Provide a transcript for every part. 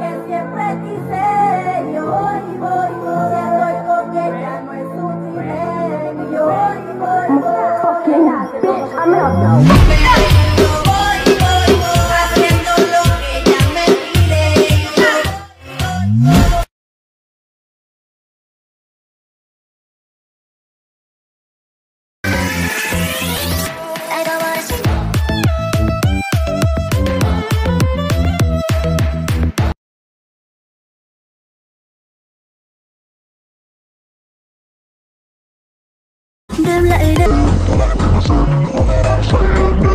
que siempre quise, yo voy, voy, voy, porque ya no es un dinero, yo voy, voy, voy, voy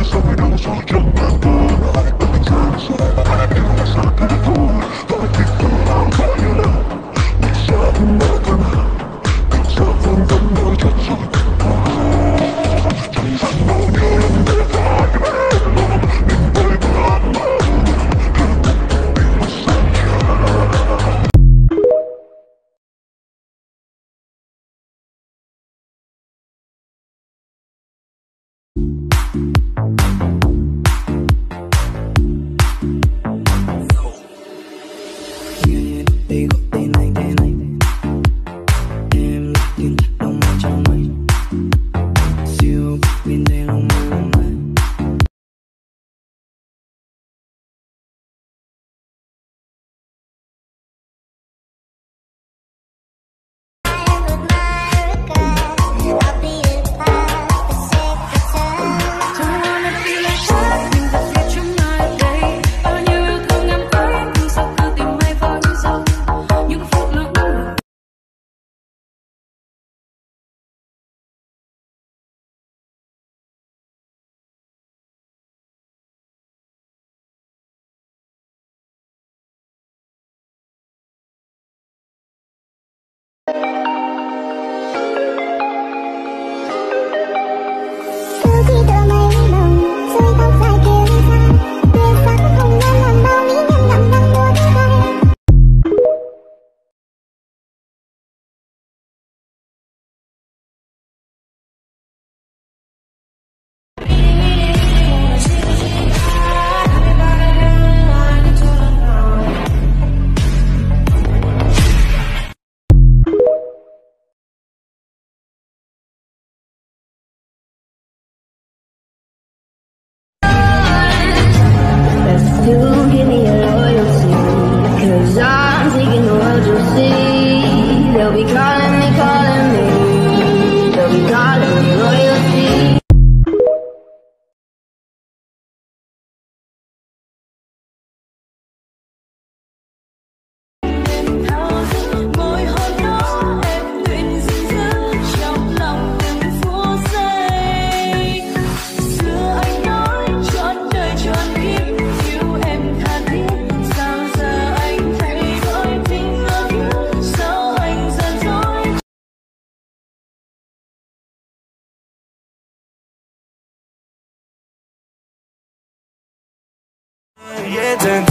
đi see jeden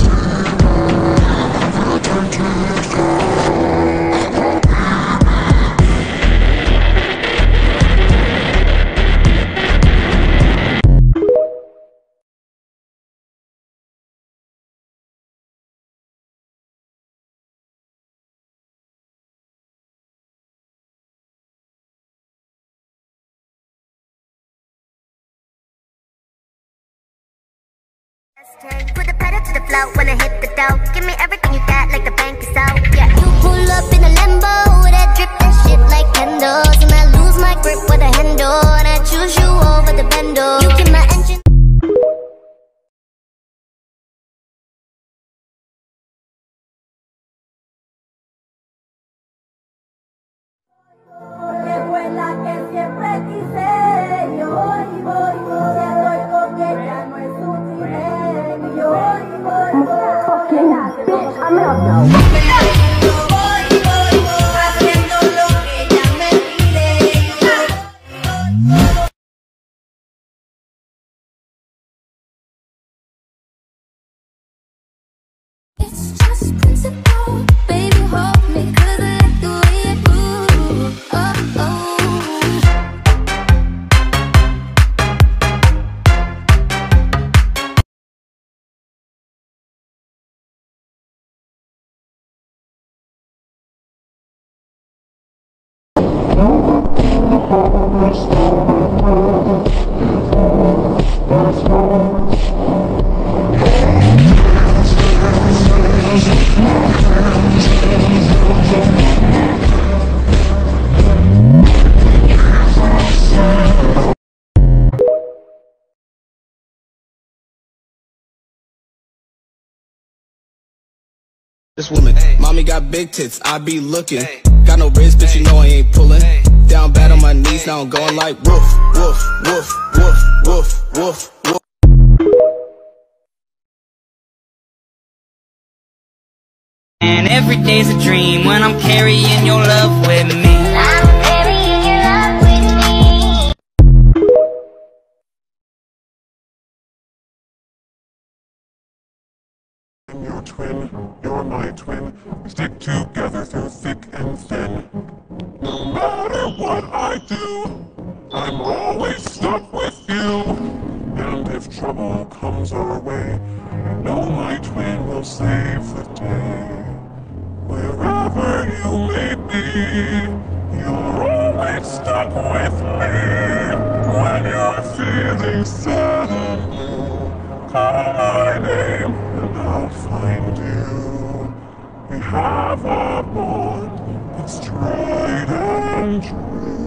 Put the to the floor when I hit the dough. Give me everything you got, like the bank is out. Yeah, you pull up in a Lambo, that drip that shit like candles, and I lose my grip with a handle, and I This woman, mommy got big tits, I be looking. Got no wrist, but you know I ain't pulling. Down bad on my knees, now I'm going like woof, woof, woof, woof, woof, woof, woof. And every day's a dream when I'm carrying your love with me. What I do, I'm always stuck with you. And if trouble comes our way, I know my twin will save the day. Wherever you may be, you're always stuck with me. When you're feeling sad and blue, call my name and I'll find you. We have a bond tried and.